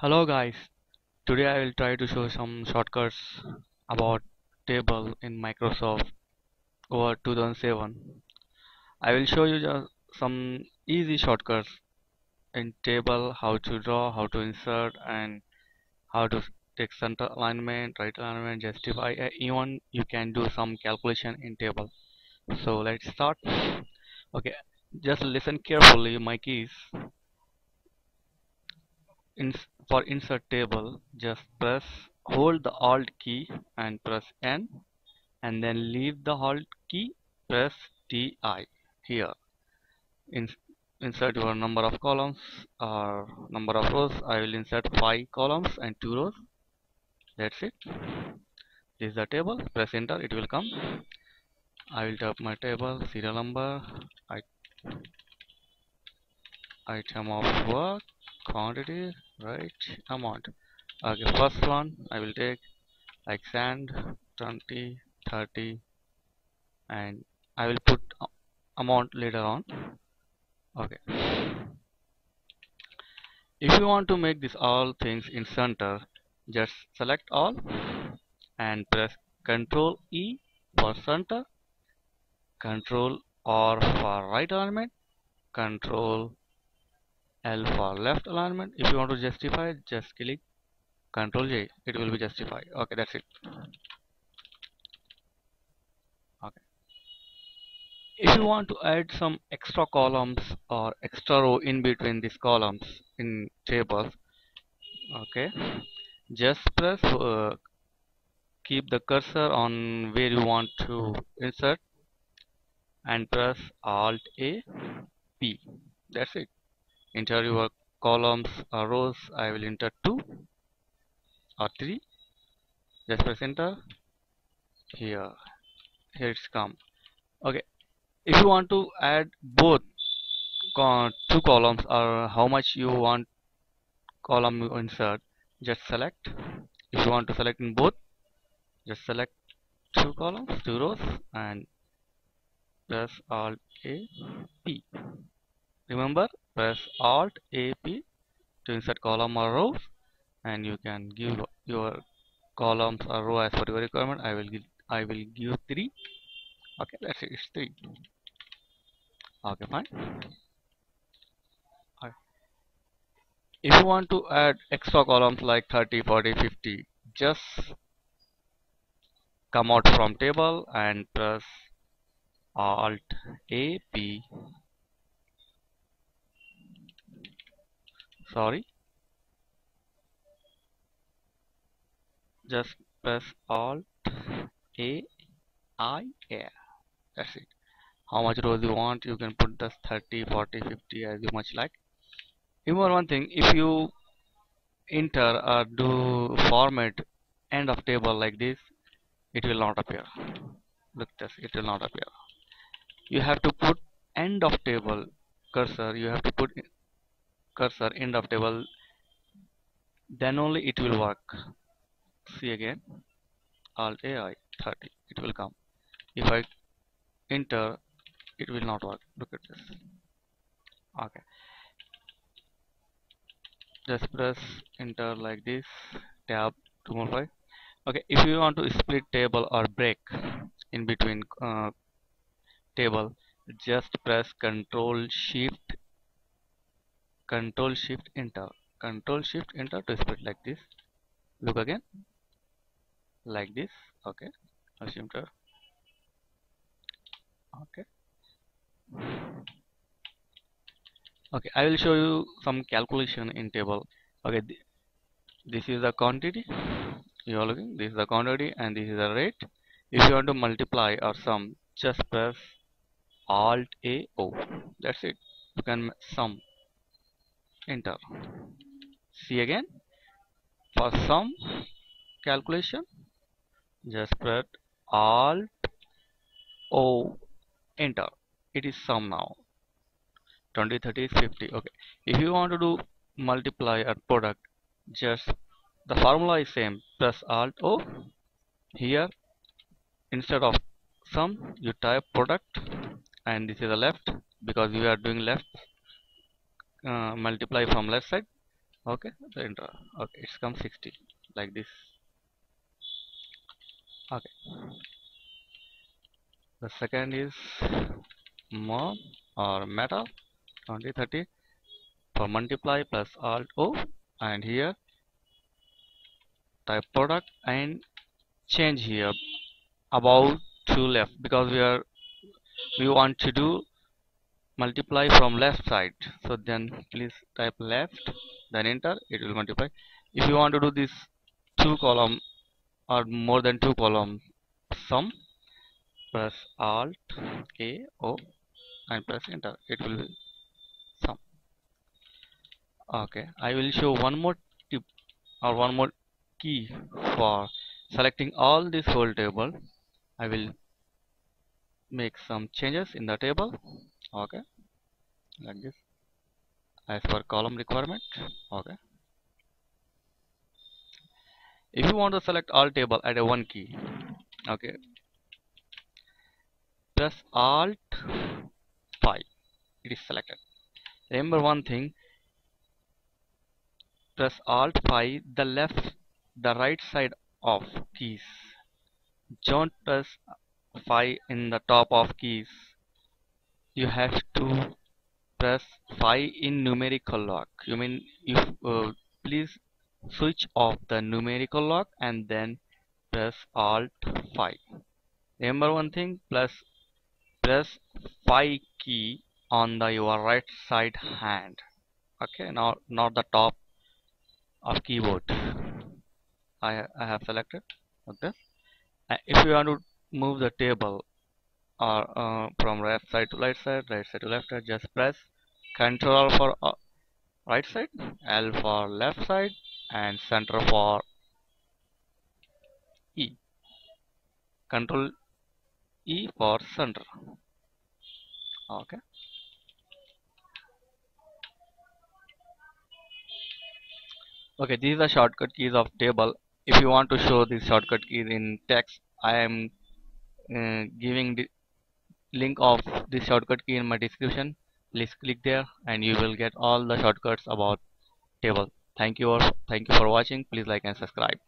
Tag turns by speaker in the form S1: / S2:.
S1: Hello guys, today I will try to show some shortcuts about table in Microsoft Word 2007. I will show you just some easy shortcuts in table, how to draw, how to insert and how to take center alignment, right alignment, justify, uh, even you can do some calculation in table. So let's start. Okay, just listen carefully my keys ins for insert table just press hold the alt key and press N and then leave the alt key press TI here. In insert your number of columns or number of rows. I will insert 5 columns and 2 rows. That's it. This is the table. Press enter. It will come. I will type my table serial number item of work quantity right? Amount okay first one I will take like sand 20 30 and I will put amount later on. Okay. If you want to make this all things in center just select all and press Ctrl E for center Control R for right alignment Control L for left alignment. If you want to justify just click Control J. It will be justified. Okay that's it. Okay. If you want to add some extra columns or extra row in between these columns in tables okay just press uh, keep the cursor on where you want to insert and press alt a p. That's it enter your columns or rows. I will enter 2 or 3 just press enter. Here. Here it's come. Okay. If you want to add both two columns or how much you want column you insert just select. If you want to select in both just select two columns two rows and press alt a p. Remember press alt ap to insert column or rows and you can give your columns or row as per your requirement. I will give i will give three. Okay let's say it's three. Okay fine. If you want to add extra columns like 30 40 50 just come out from table and press alt a p sorry? Just press alt a i a. That's it. How much rows you want you can put this 30 40 50 as you much like. Remember one thing if you enter or do format end of table like this it will not appear. Look this it will not appear. You have to put end of table cursor you have to put cursor end of table then only it will work. See again alt ai 30 it will come. If I enter it will not work. Look at this. Okay. Just press enter like this tab 215 okay if you want to split table or break in between uh, table just press control shift control shift enter. Control shift enter to split like this. Look again. Like this. Okay. Enter okay. Okay I will show you some calculation in table. Okay th this is the quantity. You are looking. This is the quantity and this is the rate. If you want to multiply or sum just press alt a o. That's it. You can sum enter. See again. For sum calculation just press alt o. Enter. It is sum now. 20 30 50 okay. If you want to do multiply or product just the formula is same. Press alt o. Here instead of sum you type product and this is the left because we are doing left multiply from left side. Okay the enter okay it's come 60 like this. Okay. The second is more or meta 2030 for multiply plus alt o and here type product and change here. About to left because we are we want to do multiply from left side. So then please type left then enter it will multiply. If you want to do this two column or more than two column sum press alt a o and press enter it will sum. Okay i will show one more tip or one more key for selecting all this whole table. I will make some changes in the table okay. Like this. As per column requirement. Okay. If you want to select all table at a one key okay. Press alt 5 it is selected. Remember one thing. Press alt 5 the left the right side of keys. Don't press 5 in the top of keys you have to press 5 in numerical lock you mean if uh, please switch off the numerical lock and then press alt 5 remember one thing plus press 5 key on the your right side hand. Okay now not the top of keyboard. I, I have selected okay. Uh, if you want to move the table uh, from left side to right side right side to left side just press Ctrl for uh, right side L for left side and center for E. Control E for center. Okay. Okay these are shortcut keys of table. If you want to show these shortcut keys in text I am uh, giving the link of this shortcut key in my description. Please click there and you will get all the shortcuts about table. Thank you thank you for watching. Please like and subscribe